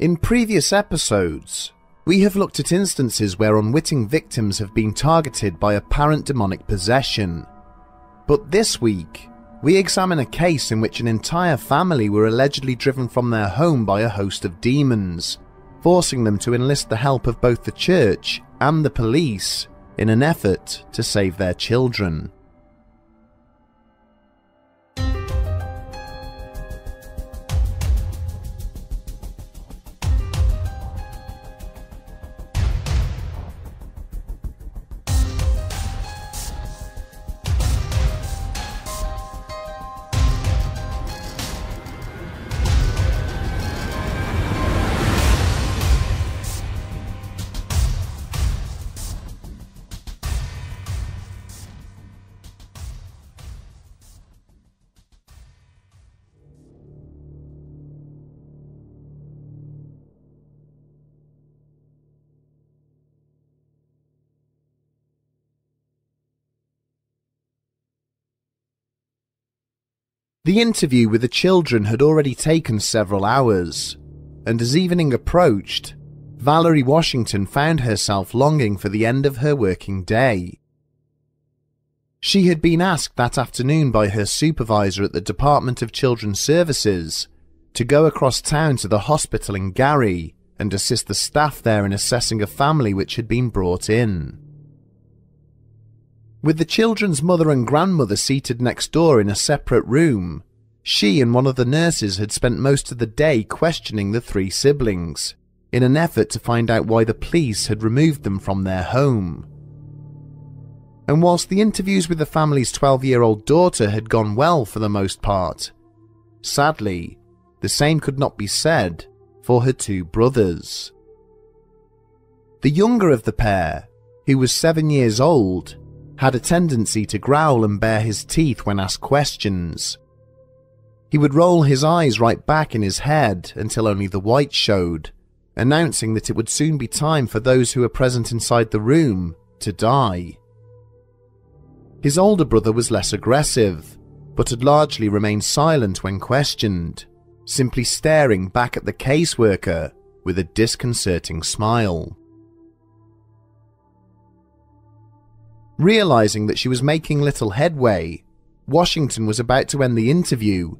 In previous episodes, we have looked at instances where unwitting victims have been targeted by apparent demonic possession. But this week, we examine a case in which an entire family were allegedly driven from their home by a host of demons, forcing them to enlist the help of both the church and the police in an effort to save their children. The interview with the children had already taken several hours, and as evening approached, Valerie Washington found herself longing for the end of her working day. She had been asked that afternoon by her supervisor at the Department of Children's Services to go across town to the hospital in Gary and assist the staff there in assessing a family which had been brought in. With the children's mother and grandmother seated next door in a separate room, she and one of the nurses had spent most of the day questioning the three siblings in an effort to find out why the police had removed them from their home. And whilst the interviews with the family's 12 year old daughter had gone well for the most part, sadly, the same could not be said for her two brothers. The younger of the pair, who was seven years old, had a tendency to growl and bare his teeth when asked questions. He would roll his eyes right back in his head until only the white showed, announcing that it would soon be time for those who were present inside the room to die. His older brother was less aggressive, but had largely remained silent when questioned, simply staring back at the caseworker with a disconcerting smile. Realizing that she was making little headway, Washington was about to end the interview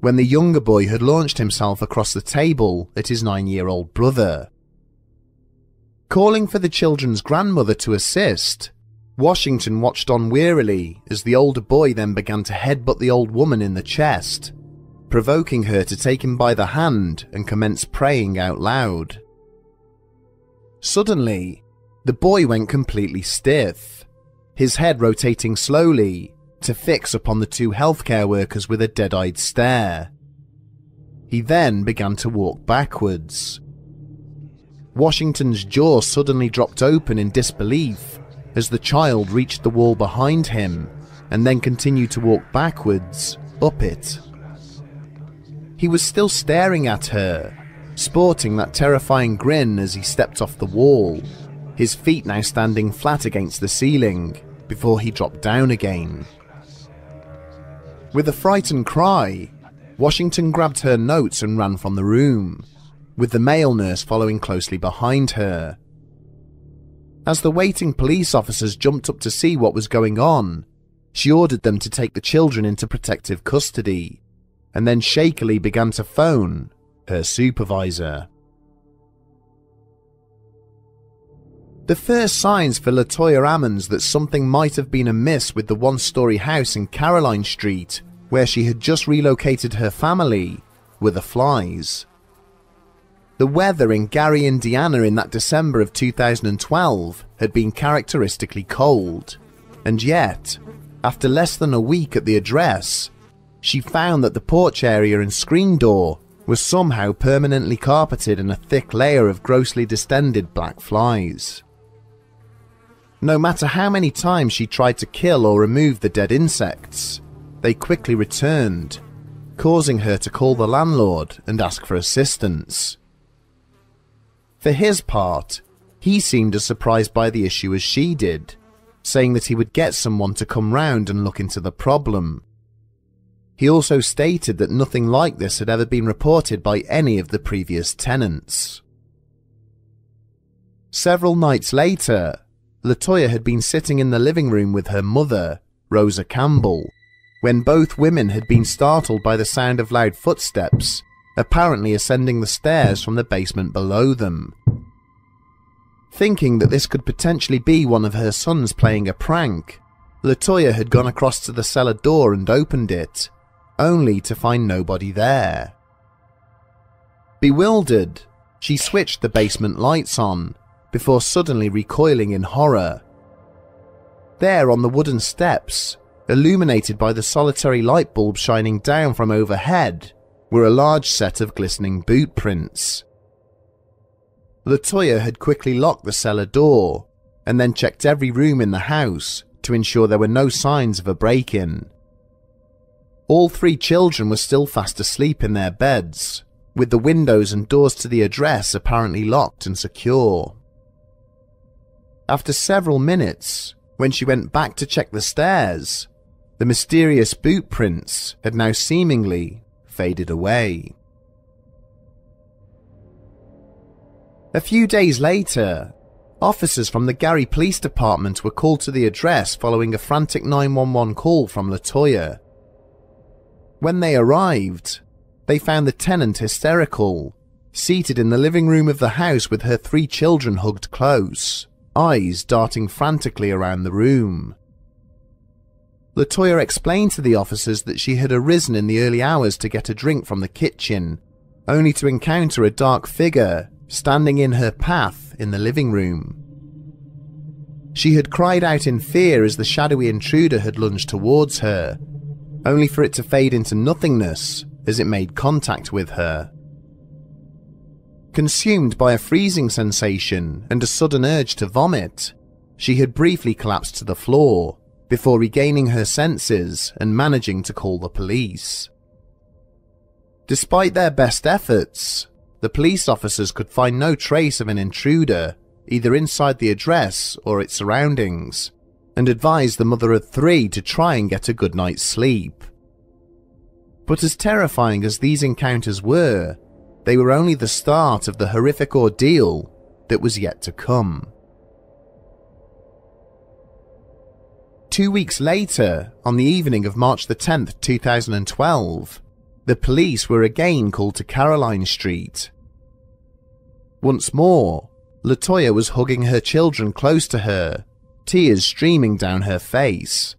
when the younger boy had launched himself across the table at his nine year old brother. Calling for the children's grandmother to assist, Washington watched on wearily as the older boy then began to headbutt the old woman in the chest, provoking her to take him by the hand and commence praying out loud. Suddenly, the boy went completely stiff his head rotating slowly to fix upon the two healthcare workers with a dead-eyed stare. He then began to walk backwards. Washington's jaw suddenly dropped open in disbelief as the child reached the wall behind him and then continued to walk backwards up it. He was still staring at her, sporting that terrifying grin as he stepped off the wall his feet now standing flat against the ceiling, before he dropped down again. With a frightened cry, Washington grabbed her notes and ran from the room, with the male nurse following closely behind her. As the waiting police officers jumped up to see what was going on, she ordered them to take the children into protective custody, and then shakily began to phone her supervisor. The first signs for Latoya Ammons that something might have been amiss with the one story house in Caroline Street, where she had just relocated her family, were the flies. The weather in Gary, Indiana in that December of 2012 had been characteristically cold, and yet, after less than a week at the address, she found that the porch area and screen door was somehow permanently carpeted in a thick layer of grossly distended black flies. No matter how many times she tried to kill or remove the dead insects, they quickly returned, causing her to call the landlord and ask for assistance. For his part, he seemed as surprised by the issue as she did, saying that he would get someone to come round and look into the problem. He also stated that nothing like this had ever been reported by any of the previous tenants. Several nights later, Latoya had been sitting in the living room with her mother, Rosa Campbell, when both women had been startled by the sound of loud footsteps, apparently ascending the stairs from the basement below them. Thinking that this could potentially be one of her sons playing a prank, Latoya had gone across to the cellar door and opened it, only to find nobody there. Bewildered, she switched the basement lights on before suddenly recoiling in horror. There on the wooden steps, illuminated by the solitary light bulb shining down from overhead, were a large set of glistening boot prints. Latoya had quickly locked the cellar door and then checked every room in the house to ensure there were no signs of a break-in. All three children were still fast asleep in their beds, with the windows and doors to the address apparently locked and secure. After several minutes, when she went back to check the stairs, the mysterious boot prints had now seemingly faded away. A few days later, officers from the Gary Police Department were called to the address following a frantic 911 call from Latoya when they arrived, they found the tenant hysterical, seated in the living room of the house with her three children hugged close, eyes darting frantically around the room. Latoya explained to the officers that she had arisen in the early hours to get a drink from the kitchen, only to encounter a dark figure standing in her path in the living room. She had cried out in fear as the shadowy intruder had lunged towards her, only for it to fade into nothingness as it made contact with her. Consumed by a freezing sensation and a sudden urge to vomit, she had briefly collapsed to the floor before regaining her senses and managing to call the police. Despite their best efforts, the police officers could find no trace of an intruder either inside the address or its surroundings, and advised the mother of three to try and get a good night's sleep. But as terrifying as these encounters were, they were only the start of the horrific ordeal that was yet to come. Two weeks later, on the evening of March the 10th, 2012, the police were again called to Caroline Street. Once more, Latoya was hugging her children close to her tears streaming down her face.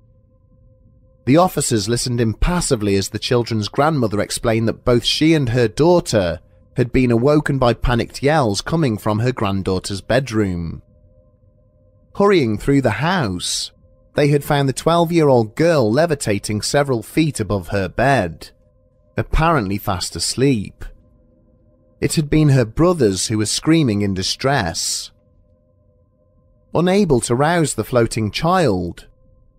The officers listened impassively as the children's grandmother explained that both she and her daughter had been awoken by panicked yells coming from her granddaughter's bedroom. Hurrying through the house, they had found the 12 year old girl levitating several feet above her bed, apparently fast asleep. It had been her brothers who were screaming in distress. Unable to rouse the floating child,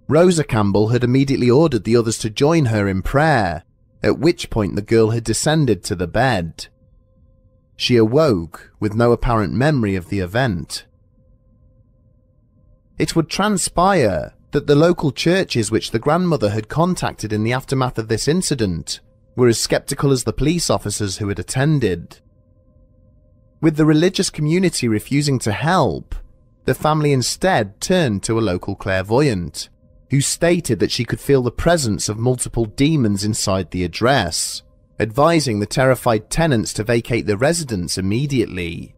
Rosa Campbell had immediately ordered the others to join her in prayer, at which point the girl had descended to the bed. She awoke with no apparent memory of the event. It would transpire that the local churches which the grandmother had contacted in the aftermath of this incident were as skeptical as the police officers who had attended. With the religious community refusing to help, the family instead turned to a local clairvoyant, who stated that she could feel the presence of multiple demons inside the address, advising the terrified tenants to vacate the residence immediately.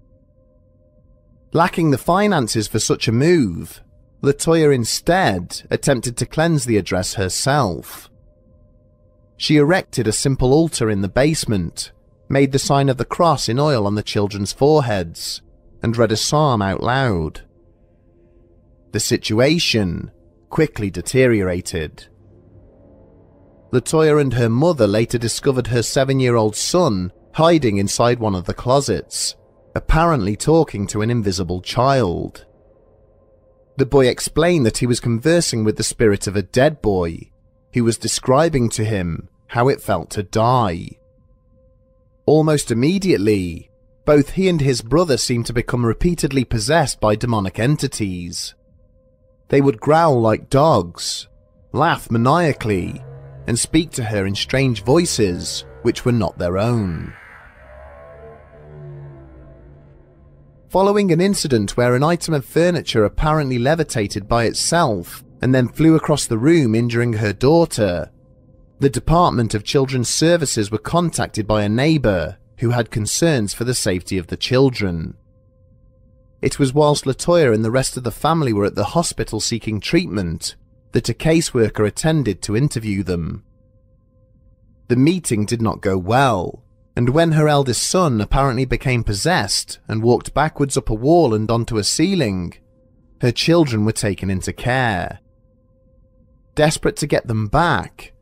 Lacking the finances for such a move, Latoya instead attempted to cleanse the address herself. She erected a simple altar in the basement, made the sign of the cross in oil on the children's foreheads, and read a psalm out loud. The situation quickly deteriorated. Latoya and her mother later discovered her seven-year-old son hiding inside one of the closets, apparently talking to an invisible child. The boy explained that he was conversing with the spirit of a dead boy, who was describing to him how it felt to die. Almost immediately, both he and his brother seemed to become repeatedly possessed by demonic entities. They would growl like dogs, laugh maniacally, and speak to her in strange voices which were not their own. Following an incident where an item of furniture apparently levitated by itself and then flew across the room injuring her daughter, the Department of Children's Services were contacted by a neighbour who had concerns for the safety of the children. It was whilst Latoya and the rest of the family were at the hospital seeking treatment that a caseworker attended to interview them. The meeting did not go well, and when her eldest son apparently became possessed and walked backwards up a wall and onto a ceiling, her children were taken into care. Desperate to get them back,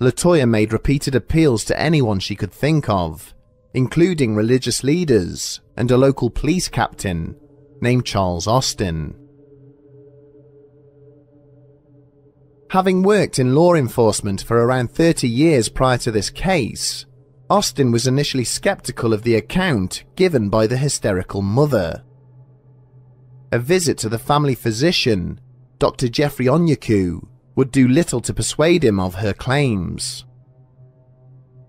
Latoya made repeated appeals to anyone she could think of, including religious leaders and a local police captain named Charles Austin. Having worked in law enforcement for around 30 years prior to this case, Austin was initially skeptical of the account given by the hysterical mother. A visit to the family physician, Dr. Jeffrey Onyeukwu, would do little to persuade him of her claims.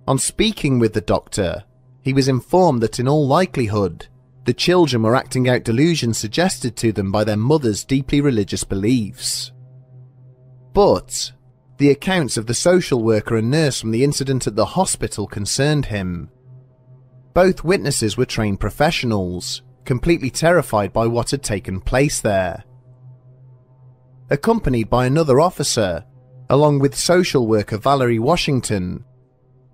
On speaking with the doctor, he was informed that in all likelihood, the children were acting out delusions suggested to them by their mother's deeply religious beliefs. But the accounts of the social worker and nurse from the incident at the hospital concerned him. Both witnesses were trained professionals, completely terrified by what had taken place there. Accompanied by another officer, along with social worker Valerie Washington,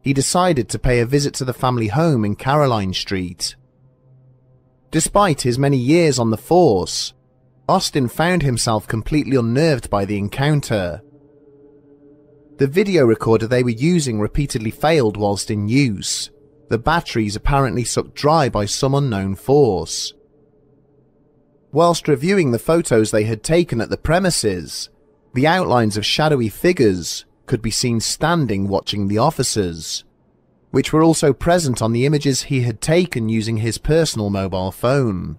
he decided to pay a visit to the family home in Caroline Street. Despite his many years on the force, Austin found himself completely unnerved by the encounter. The video recorder they were using repeatedly failed whilst in use, the batteries apparently sucked dry by some unknown force. Whilst reviewing the photos they had taken at the premises, the outlines of shadowy figures could be seen standing watching the officers, which were also present on the images he had taken using his personal mobile phone.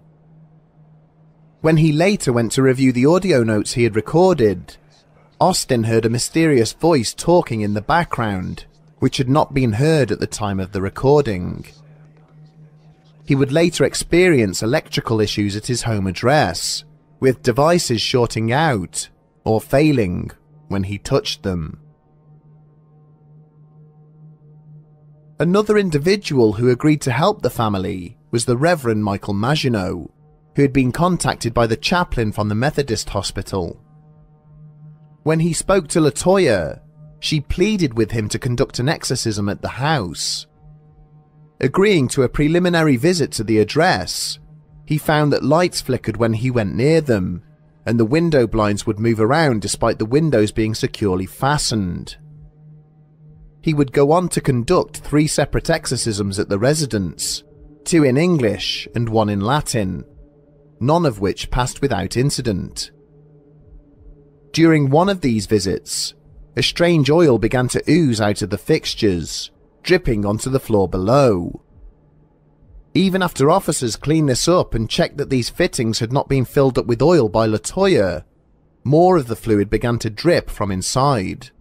When he later went to review the audio notes he had recorded, Austin heard a mysterious voice talking in the background, which had not been heard at the time of the recording. He would later experience electrical issues at his home address, with devices shorting out or failing when he touched them. Another individual who agreed to help the family was the Reverend Michael Maginot, who had been contacted by the chaplain from the Methodist hospital. When he spoke to Latoya, she pleaded with him to conduct an exorcism at the house. Agreeing to a preliminary visit to the address, he found that lights flickered when he went near them, and the window blinds would move around despite the windows being securely fastened. He would go on to conduct three separate exorcisms at the residence, two in English and one in Latin, none of which passed without incident. During one of these visits, a strange oil began to ooze out of the fixtures, dripping onto the floor below. Even after officers cleaned this up and checked that these fittings had not been filled up with oil by Latoya, more of the fluid began to drip from inside.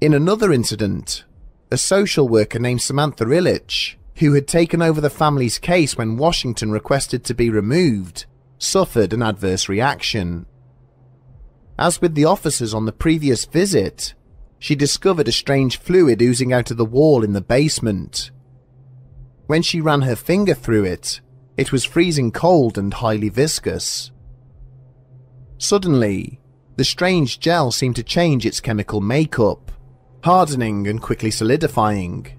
In another incident, a social worker named Samantha Ilic, who had taken over the family's case when Washington requested to be removed, suffered an adverse reaction. As with the officers on the previous visit, she discovered a strange fluid oozing out of the wall in the basement. When she ran her finger through it, it was freezing cold and highly viscous. Suddenly, the strange gel seemed to change its chemical makeup, hardening and quickly solidifying.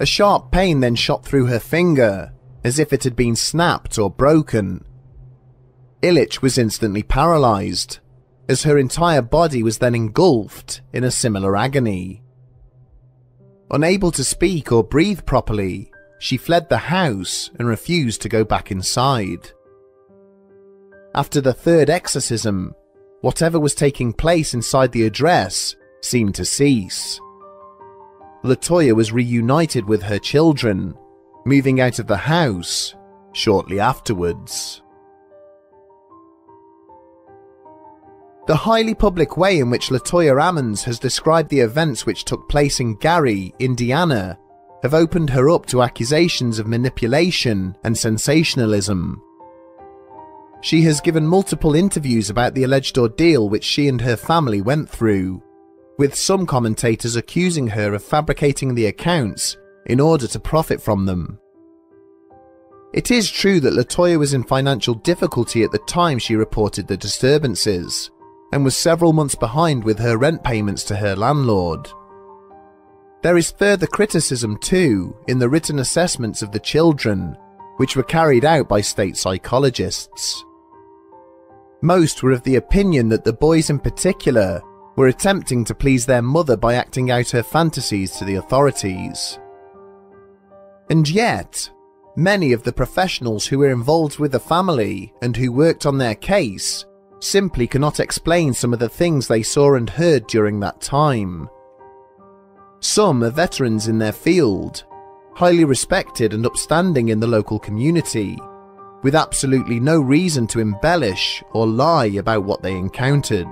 A sharp pain then shot through her finger, as if it had been snapped or broken. Ilic was instantly paralyzed, as her entire body was then engulfed in a similar agony. Unable to speak or breathe properly, she fled the house and refused to go back inside. After the third exorcism, whatever was taking place inside the address seemed to cease. Latoya was reunited with her children, moving out of the house shortly afterwards. The highly public way in which Latoya Ammons has described the events which took place in Gary, Indiana, have opened her up to accusations of manipulation and sensationalism. She has given multiple interviews about the alleged ordeal which she and her family went through, with some commentators accusing her of fabricating the accounts in order to profit from them. It is true that Latoya was in financial difficulty at the time she reported the disturbances, and was several months behind with her rent payments to her landlord. There is further criticism too in the written assessments of the children, which were carried out by state psychologists. Most were of the opinion that the boys in particular were attempting to please their mother by acting out her fantasies to the authorities. And yet, many of the professionals who were involved with the family and who worked on their case simply cannot explain some of the things they saw and heard during that time. Some are veterans in their field, highly respected and upstanding in the local community, with absolutely no reason to embellish or lie about what they encountered.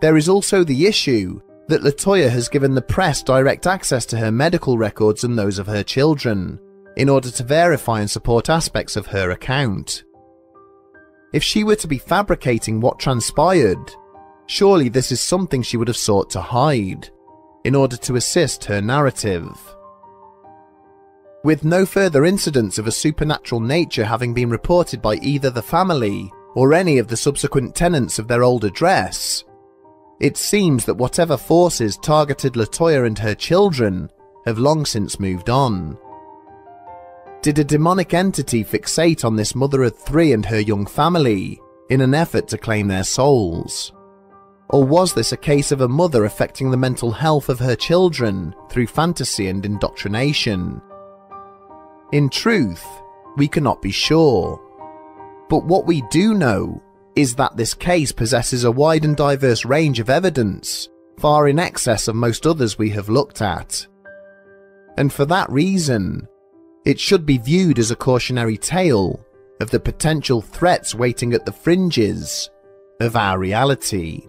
There is also the issue that Latoya has given the press direct access to her medical records and those of her children, in order to verify and support aspects of her account. If she were to be fabricating what transpired, surely this is something she would have sought to hide, in order to assist her narrative. With no further incidents of a supernatural nature having been reported by either the family or any of the subsequent tenants of their old address, it seems that whatever forces targeted Latoya and her children have long since moved on. Did a demonic entity fixate on this mother of three and her young family in an effort to claim their souls? Or was this a case of a mother affecting the mental health of her children through fantasy and indoctrination? In truth, we cannot be sure. But what we do know is that this case possesses a wide and diverse range of evidence, far in excess of most others we have looked at. And for that reason, it should be viewed as a cautionary tale of the potential threats waiting at the fringes of our reality.